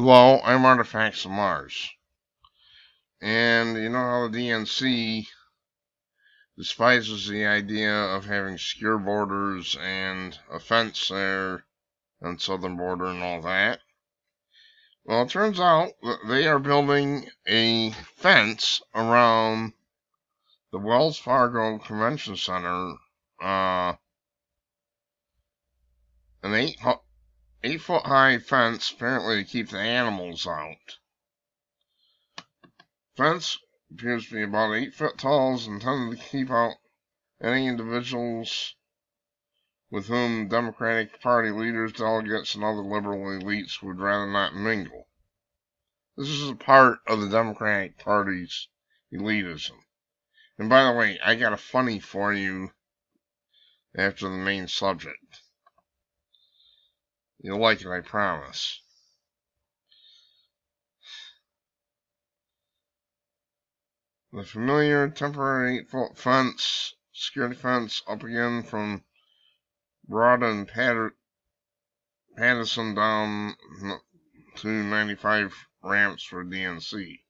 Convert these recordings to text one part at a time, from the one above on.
Hello, I'm Artifacts of Mars. And you know how the DNC despises the idea of having secure borders and a fence there on southern border and all that? Well, it turns out that they are building a fence around the Wells Fargo Convention Center, uh, an eight foot high fence, apparently to keep the animals out. Fence appears to be about eight foot tall, is intended to keep out any individuals with whom Democratic Party leaders, delegates, and other liberal elites would rather not mingle. This is a part of the Democratic Party's elitism. And by the way, I got a funny for you after the main subject. You'll like it, I promise. The familiar temporary 8-foot fence, security fence, up again from Broad and Patter Pattison down to 95 ramps for DNC.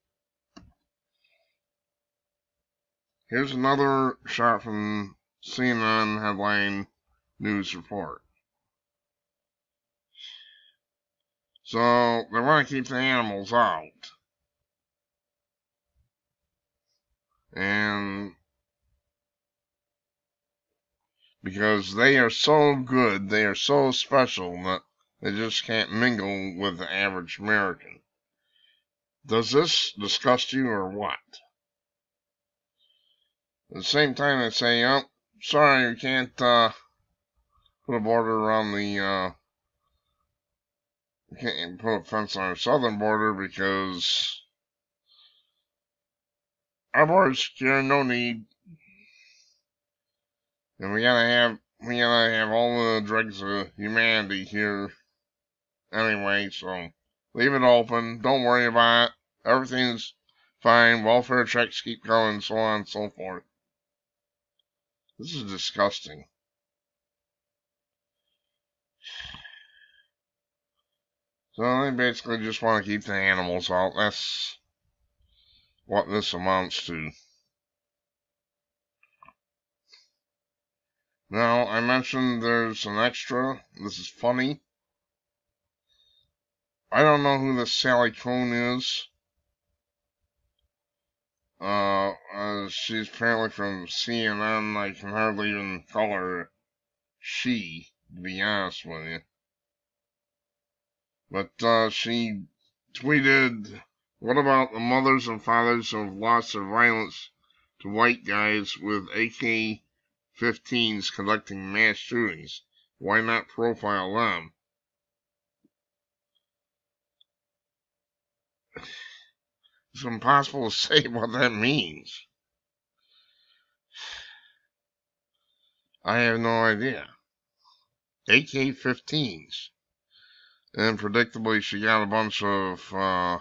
Here's another shot from CNN headline news report. So they want to keep the animals out. And because they are so good, they are so special that they just can't mingle with the average American. Does this disgust you or what? At the same time, they say, oh, sorry, we can't uh, put a border around the uh, we can't even put a fence on our southern border because our border's secure, no need. And we gotta have we gotta have all the dregs of humanity here anyway, so leave it open. Don't worry about it. Everything's fine. Welfare checks keep going, so on and so forth. This is disgusting. So they basically just want to keep the animals out. That's what this amounts to. Now, I mentioned there's an extra. This is funny. I don't know who this Sally Kohn is. Uh, uh, she's apparently from CNN. I can hardly even call her she, to be honest with you. But uh, she tweeted, What about the mothers and fathers have lost their violence to white guys with AK 15s conducting mass shootings? Why not profile them? It's impossible to say what that means. I have no idea. AK 15s. And predictably, she got a bunch of uh,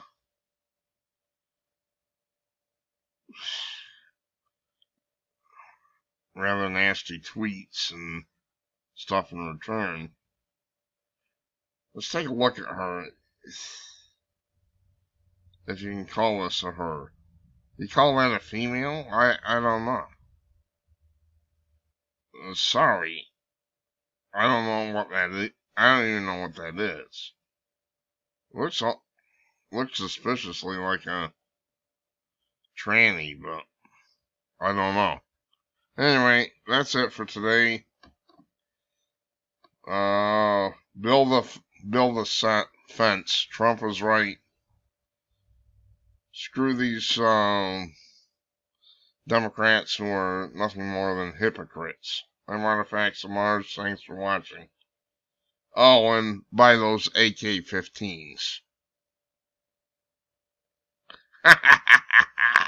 rather nasty tweets and stuff in return. Let's take a look at her. If you can call this a her. You call that a female? I, I don't know. Uh, sorry. I don't know what that is. I don't even know what that is. Looks looks suspiciously like a tranny, but I don't know. Anyway, that's it for today. Uh, build the build the fence. Trump was right. Screw these um, Democrats who are nothing more than hypocrites. I'm Artifacts of Mars. Thanks for watching. Oh, and buy those AK 15s.